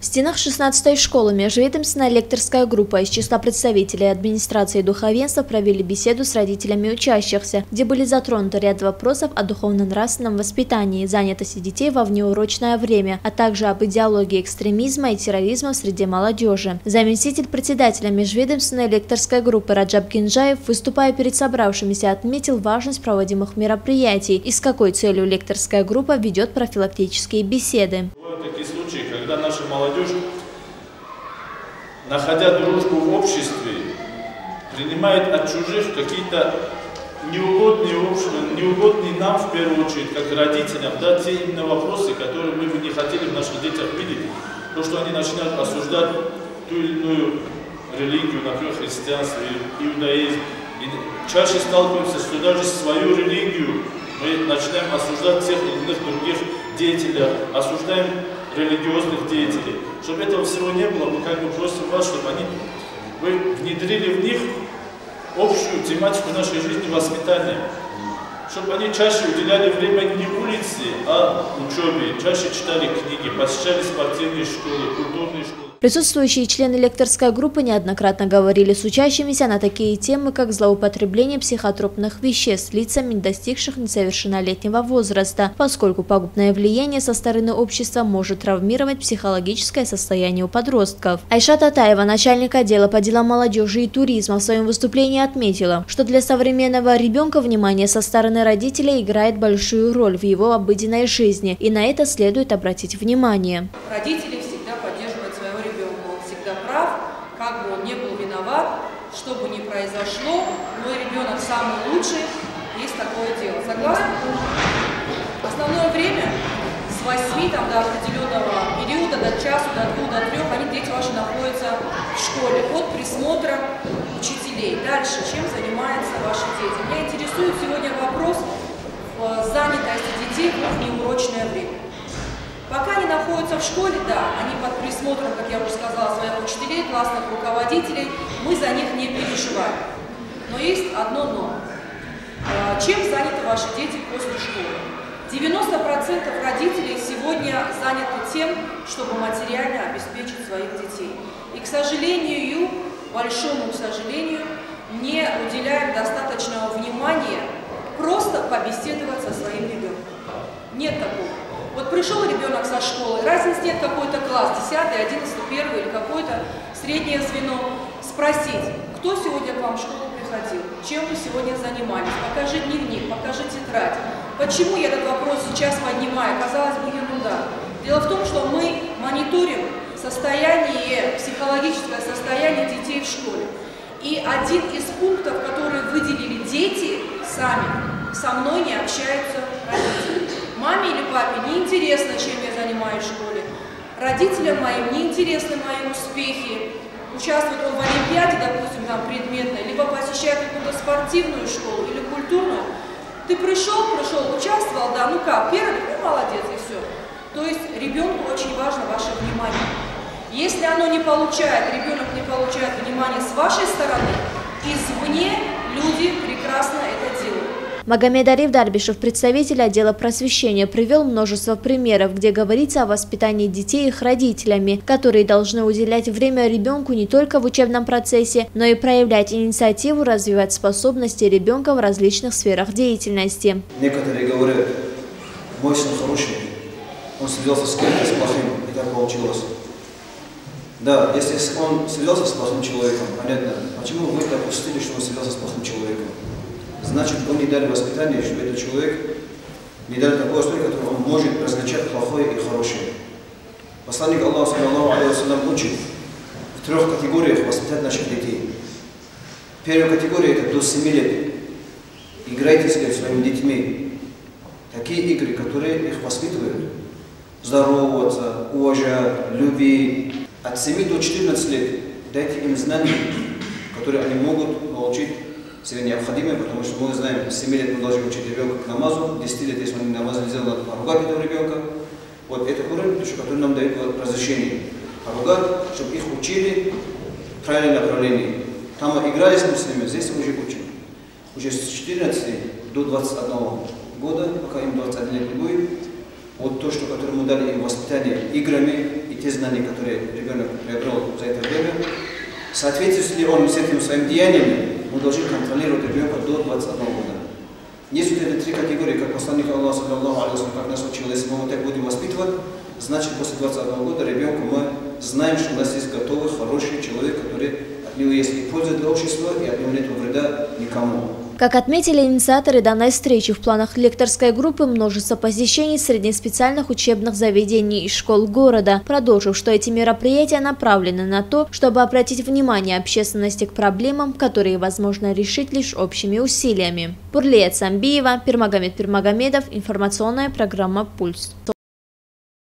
В стенах 16-й школы межведомственная лекторская группа из числа представителей администрации и духовенства провели беседу с родителями учащихся, где были затронуты ряд вопросов о духовно-нравственном воспитании, занятости детей во внеурочное время, а также об идеологии экстремизма и терроризма в среде молодежи. Заместитель председателя межведомственной лекторской группы Раджаб Кинжаев, выступая перед собравшимися, отметил важность проводимых мероприятий и с какой целью лекторская группа ведет профилактические беседы наша молодежь, находя дружбу в обществе, принимает от чужих какие-то неугодные, неугодные нам в первую очередь, как родителям, да, те именно вопросы, которые мы бы не хотели в наших детях видеть. То, что они начинают осуждать ту или иную религию, например, христианство, иудаизм. И чаще сталкиваемся, что даже свою религию мы начинаем осуждать тех или иных других деятелей, осуждаем религиозных деятелей. Чтобы этого всего не было, мы как бы просим вас, чтобы они, вы внедрили в них общую тематику нашей жизни воспитания. Чтобы они чаще уделяли время не улице, а учебе, чаще читали книги, посещали спортивные школы, культурные школы. Присутствующие члены лекторской группы неоднократно говорили с учащимися на такие темы, как злоупотребление психотропных веществ лицами, достигших несовершеннолетнего возраста, поскольку пагубное влияние со стороны общества может травмировать психологическое состояние у подростков. Айша Татаева, начальник отдела по делам молодежи и туризма, в своем выступлении отметила, что для современного ребенка внимание со стороны родителей играет большую роль в его обыденной жизни, и на это следует обратить внимание. Родители всегда прав, как бы он не был виноват, что бы ни произошло, мой ребенок самый лучший, есть такое дело. Согласны? Основное время с 8 там, до определенного периода, до часу, до двух, до трех, они, дети ваши, находятся в школе под присмотром учителей. Дальше, чем занимаются ваши дети? Меня интересует сегодня вопрос занятости детей в неурочное время. Пока они находятся в школе, да, они под присмотром, как я уже сказала, своих учителей, классных руководителей, мы за них не переживаем. Но есть одно но. А, чем заняты ваши дети после школы? 90% родителей сегодня заняты тем, чтобы материально обеспечить своих детей. И, к сожалению, большому сожалению, не уделяем достаточного внимания просто побеседовать со своим ребенком. Нет такого. Вот пришел ребенок со школы, разницы нет какой-то класс, 10, 11, 1 или какое-то среднее звено, спросить, кто сегодня к вам в школу приходил, чем вы сегодня занимались, покажи дневник, покажи тетрадь. Почему я этот вопрос сейчас поднимаю? Казалось бы, ерунда. Дело в том, что мы мониторим состояние, психологическое состояние детей в школе. И один из пунктов, который выделили дети сами, со мной не общаются родители. Маме или папе не интересно, чем я занимаюсь в школе. Родителям моим не интересны мои успехи. Участвует он в олимпиаде, допустим, там предметной, либо посещает какую-то спортивную школу или культурную. Ты пришел, пришел, участвовал, да, ну как, первый, ну молодец, и все. То есть ребенку очень важно ваше внимание. Если оно не получает, ребенок не получает внимания с вашей стороны, извне люди прекрасно это делают. Магомед Ариф Дарбишев, представитель отдела просвещения, привел множество примеров, где говорится о воспитании детей их родителями, которые должны уделять время ребенку не только в учебном процессе, но и проявлять инициативу развивать способности ребенка в различных сферах деятельности. Некоторые говорят, мой сын хороший, он связался с кем-то, с плохим, и так получилось. Да, если он связался с плохим человеком, понятно, почему вы допустили, что он связался с плохим человеком? Значит, он не дали воспитание, что этот человек не дали такое условие, которое он может различать плохое и хорошее. Посланник Аллаха, саллаллаху алейhi учит в трех категориях воспитать наших детей. Первая категория – это до 7 лет. Играйте с своими детьми. Такие игры, которые их воспитывают. Здороваться, уважать, любить. От 7 до 14 лет дайте им знания, которые они могут получить себе необходимое, потому что мы знаем, с 7 лет мы должны учить ребенка к намазу, 10 лет, если он намаз не сделал, надо поругать этого ребенка. Вот это уровень, который нам дает разрешение. Поругать, чтобы их учили в правильном направлении. Там мы с ними, здесь мы уже учим. Уже с 14 до 21 года, пока им 21 лет не будет, вот то, что, которое мы дали им воспитание играми и те знания, которые ребенок приобрел за это время, соответствует ли он с этим своим деяниями, мы должны контролировать ребенка до 21 года. Есть вот три категории, как посланник Аллаха, саллаллаху алейхи как нас учил, если мы вот так будем воспитывать, значит после 21 года ребенка мы знаем, что у нас есть готовый, хороший человек, который от него есть и польза для общества, и от него нет вреда никому. Как отметили инициаторы данной встречи, в планах лекторской группы множество посещений среднеспециальных учебных заведений и школ города, продолжив, что эти мероприятия направлены на то, чтобы обратить внимание общественности к проблемам, которые возможно решить лишь общими усилиями. Бурлея Цамбиева, Пермагомед Пермагомедов, информационная программа «Пульс».